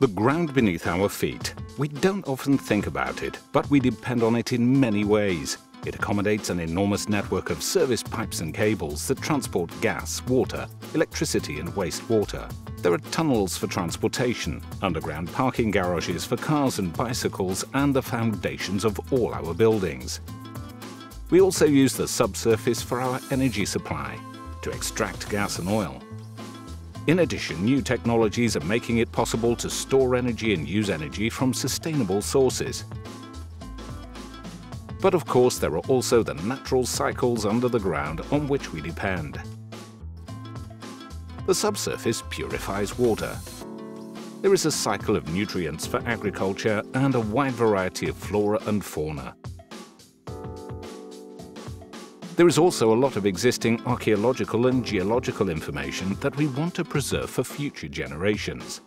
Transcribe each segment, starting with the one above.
The ground beneath our feet. We don't often think about it, but we depend on it in many ways. It accommodates an enormous network of service pipes and cables that transport gas, water, electricity and wastewater. There are tunnels for transportation, underground parking garages for cars and bicycles, and the foundations of all our buildings. We also use the subsurface for our energy supply, to extract gas and oil. In addition, new technologies are making it possible to store energy and use energy from sustainable sources. But of course, there are also the natural cycles under the ground on which we depend. The subsurface purifies water. There is a cycle of nutrients for agriculture and a wide variety of flora and fauna. There is also a lot of existing archaeological and geological information that we want to preserve for future generations.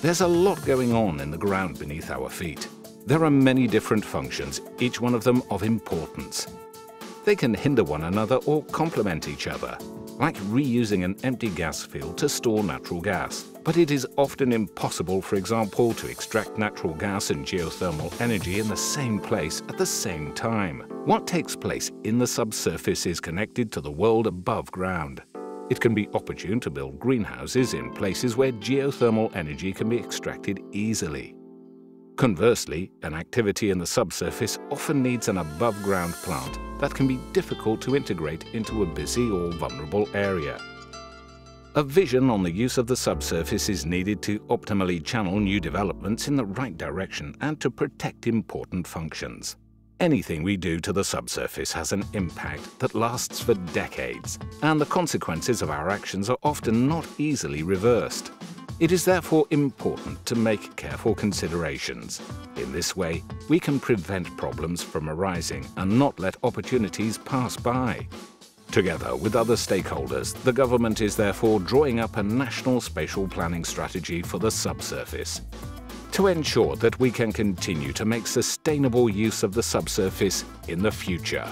There's a lot going on in the ground beneath our feet. There are many different functions, each one of them of importance. They can hinder one another or complement each other, like reusing an empty gas field to store natural gas. But it is often impossible, for example, to extract natural gas and geothermal energy in the same place at the same time. What takes place in the subsurface is connected to the world above ground. It can be opportune to build greenhouses in places where geothermal energy can be extracted easily. Conversely, an activity in the subsurface often needs an above-ground plant that can be difficult to integrate into a busy or vulnerable area. A vision on the use of the subsurface is needed to optimally channel new developments in the right direction and to protect important functions. Anything we do to the subsurface has an impact that lasts for decades, and the consequences of our actions are often not easily reversed. It is therefore important to make careful considerations. In this way, we can prevent problems from arising and not let opportunities pass by. Together with other stakeholders, the government is therefore drawing up a national spatial planning strategy for the subsurface to ensure that we can continue to make sustainable use of the subsurface in the future.